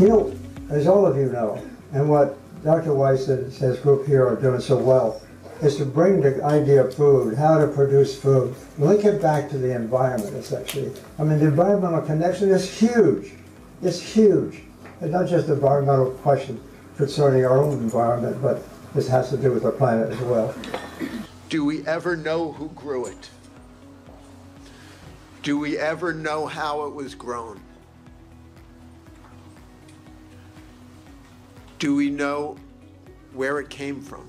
You know, as all of you know, and what Dr. Weiss and his group here are doing so well, is to bring the idea of food, how to produce food, link it back to the environment, essentially. I mean, the environmental connection is huge. It's huge. It's not just environmental question concerning our own environment, but this has to do with our planet as well. Do we ever know who grew it? Do we ever know how it was grown? Do we know where it came from?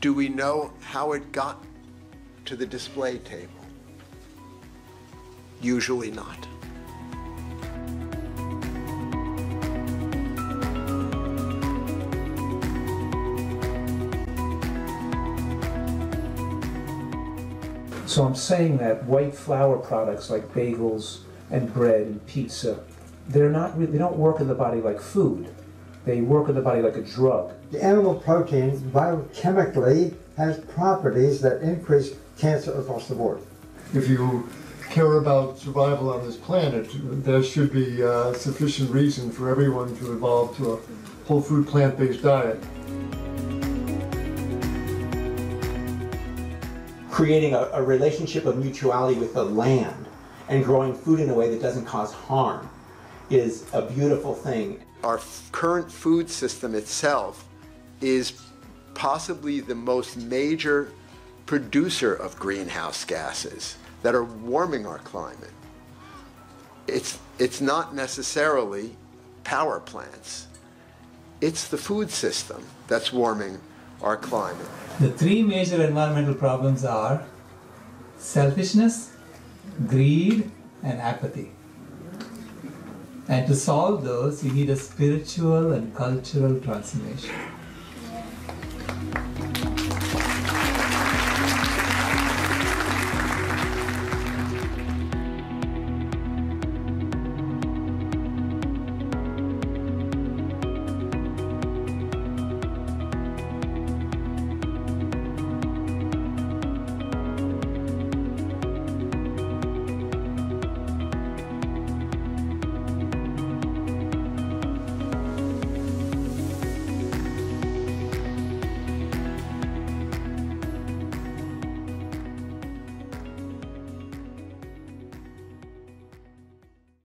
Do we know how it got to the display table? Usually not. So I'm saying that white flour products like bagels and bread and pizza, they're not re- they don't work in the body like food. They work in the body like a drug. The animal protein biochemically has properties that increase cancer across the board. If you care about survival on this planet, there should be uh, sufficient reason for everyone to evolve to a whole food plant-based diet. creating a, a, relationship of mutuality with the land and growing food in a way that doesn't cause harm is a beautiful thing. Our f- current food system itself is possibly the most major producer of greenhouse gases that are warming our climate. It's, it's not necessarily power plants. It's the food system that's warming our climate. The three major environmental problems are selfishness, greed, and apathy. And to solve those, you need a spiritual and cultural transformation.